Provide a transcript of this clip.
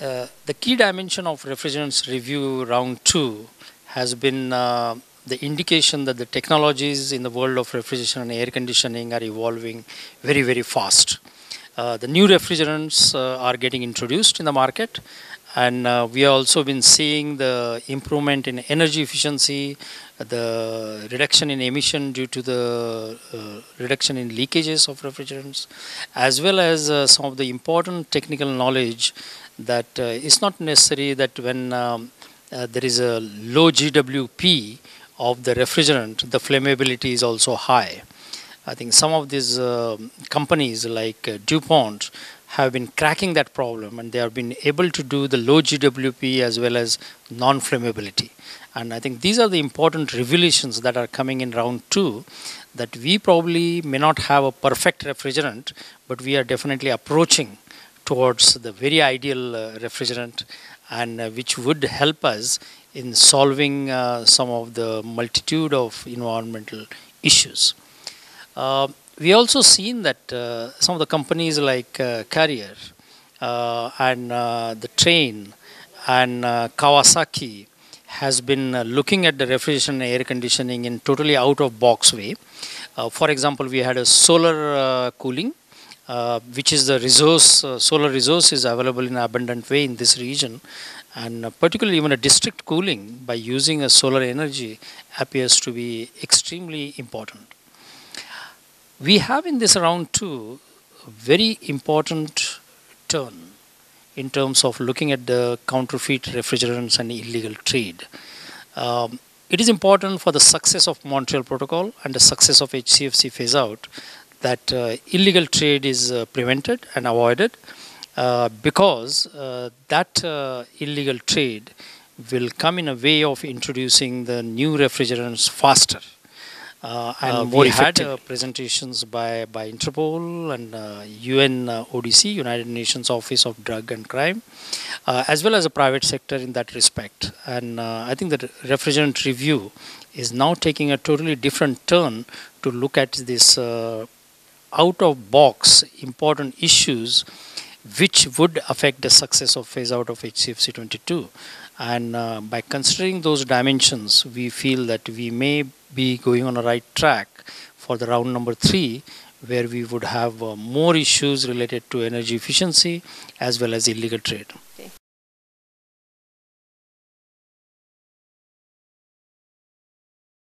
uh, the key dimension of refrigerants review round two has been uh, the indication that the technologies in the world of refrigeration and air conditioning are evolving very, very fast. Uh, the new refrigerants uh, are getting introduced in the market, and uh, we have also been seeing the improvement in energy efficiency, the reduction in emission due to the uh, reduction in leakages of refrigerants, as well as uh, some of the important technical knowledge that uh, it's not necessary that when um, uh, there is a low GWP of the refrigerant, the flammability is also high. I think some of these uh, companies like DuPont have been cracking that problem and they have been able to do the low GWP as well as non flammability. And I think these are the important revelations that are coming in round two that we probably may not have a perfect refrigerant, but we are definitely approaching towards the very ideal uh, refrigerant and uh, which would help us in solving uh, some of the multitude of environmental issues. We also seen that some of the companies like Carrier and the Trane and Kawasaki has been looking at the refrigeration air conditioning in totally out of box way. Uh, for example, we had a solar uh, cooling, uh, which is the resource, uh, solar resource is available in abundant way in this region. And uh, particularly even a district cooling by using a solar energy appears to be extremely important. We have in this round two a very important turn in terms of looking at the counterfeit refrigerants and illegal trade. Um, it is important for the success of Montreal Protocol and the success of HCFC phase out that uh, illegal trade is uh, prevented and avoided uh, because uh, that uh, illegal trade will come in a way of introducing the new refrigerants faster. Uh, and Uh, we we had uh, presentations by, by Interpol and uh, UN ODC, United Nations Office of Drug and Crime, uh, as well as the private sector in that respect. And uh, I think that refrigerant review is now taking a totally different turn to look at this uh, out of box important issues which would affect the success of phase out of HCFC 22. And uh, by considering those dimensions, we feel that we may be going on a right track for the round number three, where we would have uh, more issues related to energy efficiency as well as illegal trade.